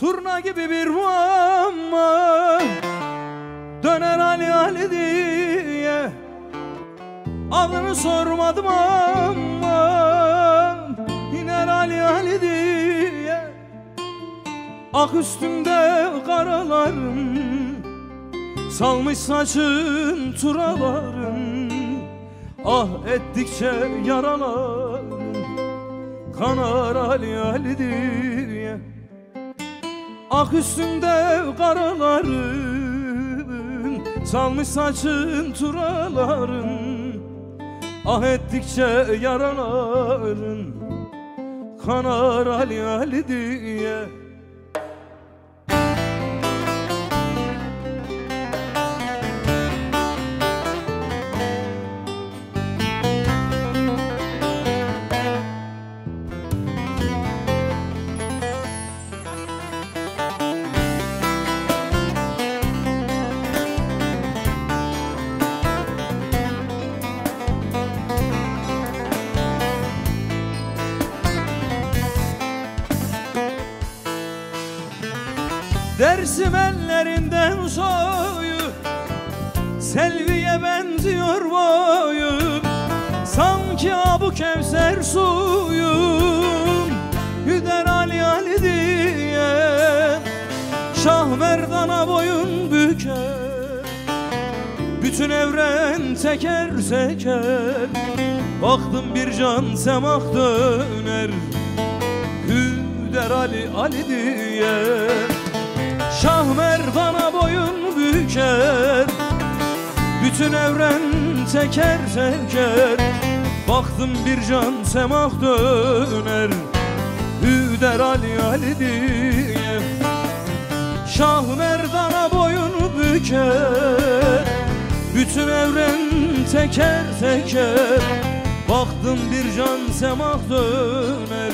Turna gibi bir muamma Döner Ali Ali diye. Adını sormadım ama İner Ali Ali diye. Ah üstümde karalarım Salmış saçın turalarım. Ah ettikçe yaralarım Kanar Ali Ali diye Ah üstünde karaların Salmış saçın turaların. Ah ettikçe yaraların Kanar Ali Ali diye Dersim ellerinden soyu Selviye benziyor boyu Sanki abu kevser suyum Hüder Ali Ali diye. Şah Merdan'a boyun büker Bütün evren teker teker. Baktım bir can semak döner Hüder Ali Ali diye Şah Merdan'a boyun büker. Bütün evren teker teker. Baktım bir can semak döner. Hüder Ali Ali diye. Şah Merdan'a boyun büker. Bütün evren teker teker. Baktım bir can semak döner